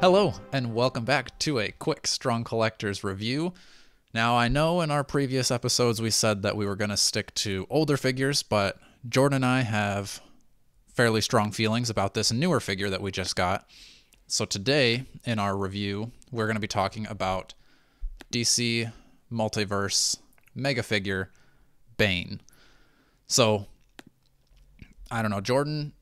Hello, and welcome back to a quick Strong Collectors review. Now, I know in our previous episodes we said that we were going to stick to older figures, but Jordan and I have fairly strong feelings about this newer figure that we just got. So, today in our review, we're going to be talking about DC Multiverse Mega Figure Bane. So, I don't know, Jordan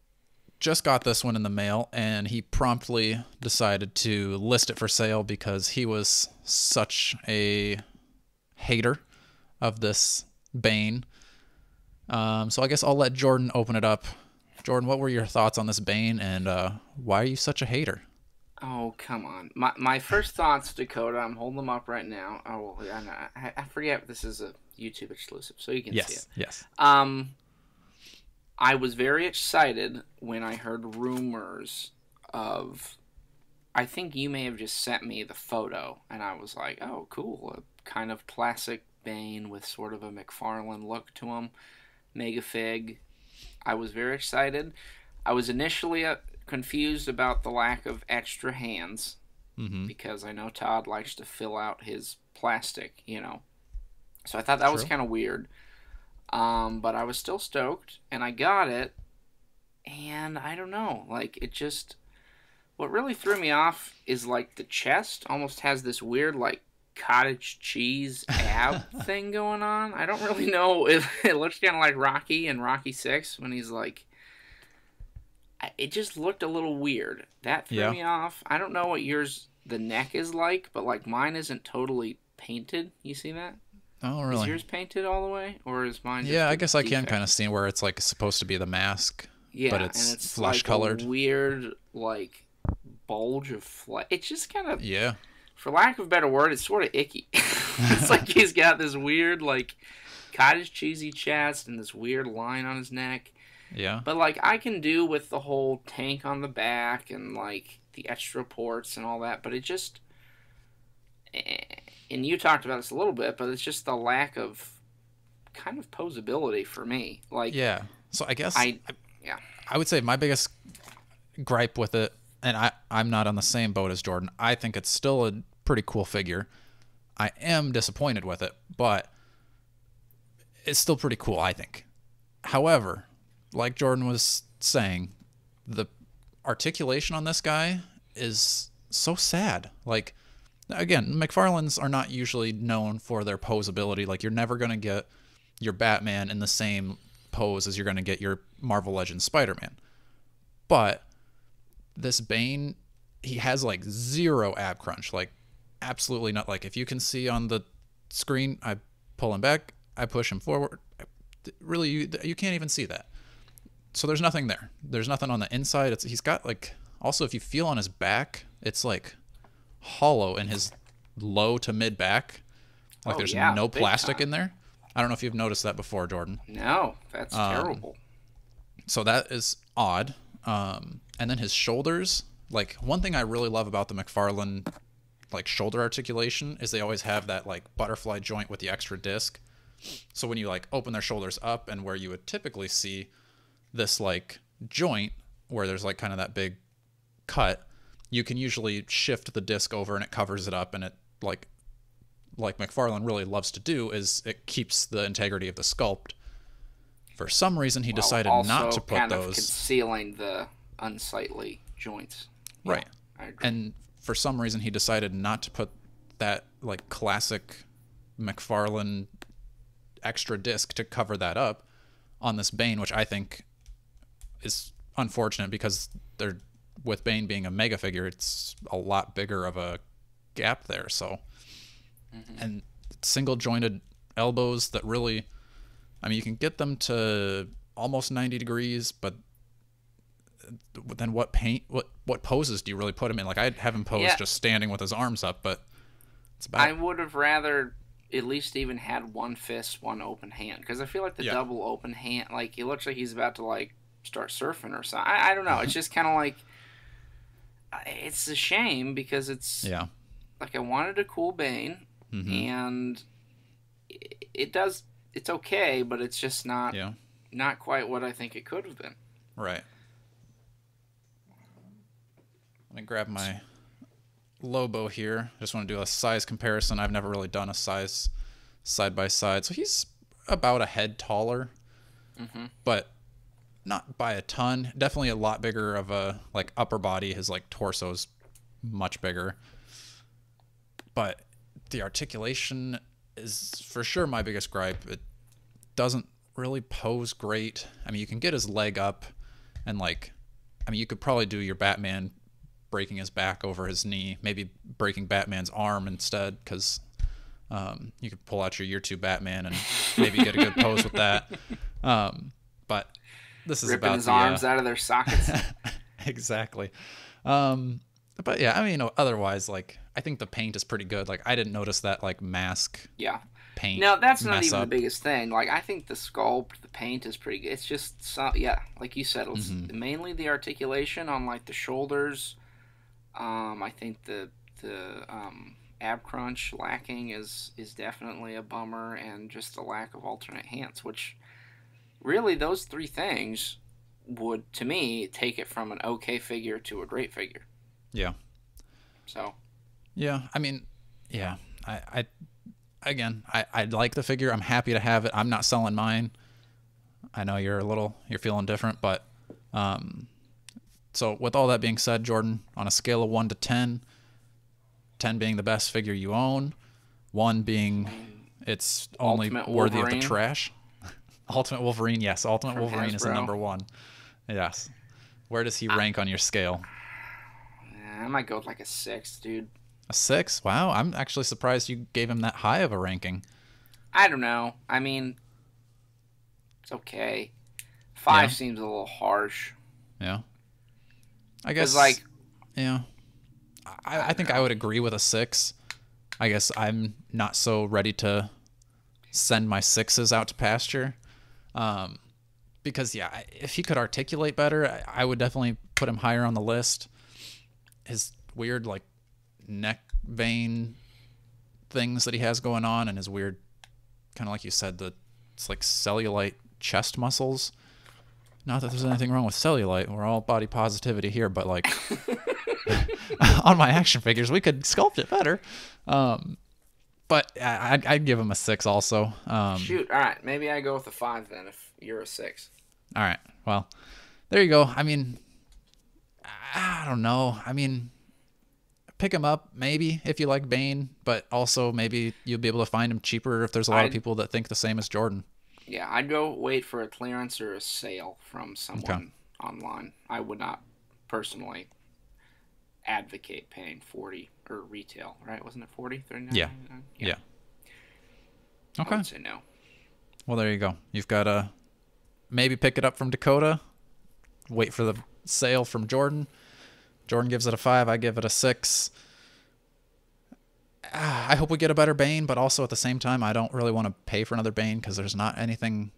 just got this one in the mail and he promptly decided to list it for sale because he was such a hater of this Bane. Um, so I guess I'll let Jordan open it up. Jordan, what were your thoughts on this Bane and uh, why are you such a hater? Oh come on! My my first thoughts, Dakota. I'm holding them up right now. Oh, I, I forget this is a YouTube exclusive, so you can yes, see it. Yes. Um, I was very excited when I heard rumors of. I think you may have just sent me the photo, and I was like, "Oh, cool! A kind of classic Bane with sort of a McFarlane look to him, mega fig." I was very excited. I was initially uh, confused about the lack of extra hands Mm-hmm. because I know Todd likes to fill out his plastic, you know. So I thought that was kind of weird. Um, but I was still stoked, and I got it. And I don't know, like it just. What really threw me off is like the chest almost has this weird like cottage cheese ab thing going on. I don't really know if it looks kind of like Rocky and Rocky Six when he's like. It just looked a little weird. That threw Yeah. me off. I don't know what yours the neck is like, but like mine isn't totally painted. You see that? Oh, really? Is yours painted all the way, or is mine? Yeah, I guess I can kind of see where it's like supposed to be the mask. Yeah, but it's it's flesh-colored. like a weird like bulge of flesh. It's just kind of, Yeah. for lack of a better word, it's sort of icky. it's like he's got this weird like cottage cheesy chest and this weird line on his neck. Yeah. But like I can do with the whole tank on the back and like the extra ports and all that, but it just and you talked about this a little bit, but it's just the lack of kind of posability for me. Like Yeah. So I guess I yeah. I would say my biggest gripe with it, and I, I'm not on the same boat as Jordan. I think it's still a pretty cool figure. I am disappointed with it, but it's still pretty cool, I think. However, like Jordan was saying, the articulation on this guy is so sad. Like, again, McFarlane's are not usually known for their posability. Like, you're never going to get your Batman in the same pose as you're going to get your Marvel Legends Spider Man. But this Bane, he has like zero ab crunch. Like, absolutely not. Like, if you can see on the screen, I pull him back, I push him forward. Really, you, you can't even see that. So there's nothing there. There's nothing on the inside. It's he's got like also if you feel on his back, it's like hollow in his low to mid back. Like Oh, there's yeah, no plastic in there. I don't know if you've noticed that before, Jordan. No, that's Um, terrible. So that is odd. Um, and then his shoulders. Like one thing I really love about the McFarlane like shoulder articulation is they always have that like butterfly joint with the extra disc. So when you like open their shoulders up and where you would typically see this like joint where there's like kind of that big cut, you can usually shift the disc over and it covers it up and it like like McFarlane really loves to do is it keeps the integrity of the sculpt. For some reason he decided not to put kind of those concealing the unsightly joints. Right. Agree. And for some reason he decided not to put that like classic McFarlane extra disc to cover that up on this Bane, which I think is unfortunate because they're with Bane being a mega figure, it's a lot bigger of a gap there. So mm-hmm. and single jointed elbows that really I mean you can get them to almost 90 degrees, but uh, then what paint what what poses do you really put him in? Like I'd have him pose Yeah. just standing with his arms up, but it's about I would have rather at least even had one fist, one open hand, because I feel like the Yeah. double open hand, like he looks like he's about to like start surfing or something. I, I don't know. It's mm-hmm. just kind of like it's a shame because it's yeah. like I wanted a cool Bane, Mhm. and it, it does. It's okay, but it's just not Yeah. not quite what I think it could have been. Right. Let me grab my Lobo here. I just want to do a size comparison. I've never really done a size side by side. So he's about a head taller, Mm-hmm. but not by a ton. Definitely a lot bigger of a like upper body. His like torso's much bigger, but the articulation is for sure my biggest gripe. It doesn't really pose great. I mean, you can get his leg up, and like, I mean, you could probably do your Batman breaking his back over his knee, maybe breaking Batman's arm instead, because um, you could pull out your year two Batman and maybe get a good pose with that. Um, but this is Ripping about his the, uh, arms out of their sockets. exactly. Um, but yeah, I mean, otherwise, like, I think the paint is pretty good. Like, I didn't notice that like mask yeah. paint. No, that's not even up. the biggest thing. Like I think the sculpt, the paint is pretty good. It's just so, yeah, like you said, it's Mm-hmm. mainly the articulation on like the shoulders. Um, I think the the um, ab crunch lacking is is definitely a bummer, and just the lack of alternate hands, which really those three things would to me take it from an okay figure to a great figure. Yeah. So Yeah, I mean, yeah, I, I again, I, I like the figure. I'm happy to have it. I'm not selling mine. I know you're a little, you're feeling different, but, um, so with all that being said, Jordan, on a scale of one to 10, 10 being the best figure you own, one being it's only Ultimate worthy of the trash. Ultimate Wolverine, yes. Ultimate From Wolverine is the number one. Yes. Where does he rank on your scale? I might go with like a six, dude. A six? Wow, I'm actually surprised you gave him that high of a ranking. I don't know. I mean, it's okay. Five Yeah. seems a little harsh. Yeah. I guess like, yeah. I, I think I would agree with a six. I guess I'm not so ready to send my sixes out to pasture. Um, because yeah, if he could articulate better, I, I would definitely put him higher on the list. His weird like neck vein things that he has going on, and his weird, kind of like you said, the it's like cellulite chest muscles. Not that there's anything wrong with cellulite. We're all body positivity here, but like on my action figures, we could sculpt it better. Um, but I, I'd, I'd give him a six also. Um, shoot. All right, maybe I go with a five then. If you're a six, all right. Well, there you go. I mean, I don't know. I mean, pick him up maybe if you like Bane, but also maybe you'll be able to find him cheaper if there's a lot of I'd- people that think the same as Jordan. yeah, I'd go wait for a clearance or a sale from someone online. I would not personally advocate paying forty or retail. Right? Wasn't it 40 39 Yeah. Yeah. I Okay. would say no. Well, there you go. You've got to maybe pick it up from Dakota. Wait for the sale from Jordan. Jordan gives it a five. I give it a six. Ah, I hope we get a better Bane, but also at the same time, I don't really want to pay for another Bane because there's not anything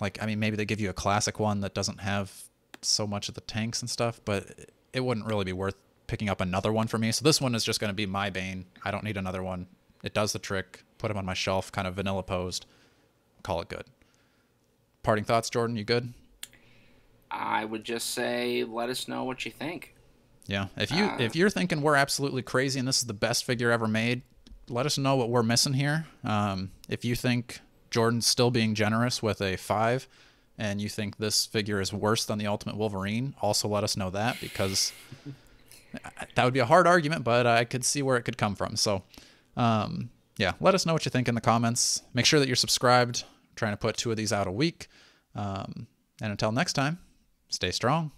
like. I mean, maybe they give you a classic one that doesn't have so much of the tanks and stuff, but it wouldn't really be worth picking up another one for me. So this one is just going to be my Bane. I don't need another one. It does the trick. Put him on my shelf, kind of vanilla posed. Call it good. Parting thoughts, Jordan? You good? I would just say let us know what you think. Yeah. If you Uh, if you're thinking we're absolutely crazy and this is the best figure ever made, let us know what we're missing here. Um, if you think Jordan's still being generous with a five, and you think this figure is worse than the Ultimate Wolverine, also let us know that because that would be a hard argument, but I could see where it could come from. So, um, yeah, let us know what you think in the comments. Make sure that you're subscribed. I'm trying to put two of these out a week. Um, and until next time, stay strong.